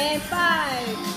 And five,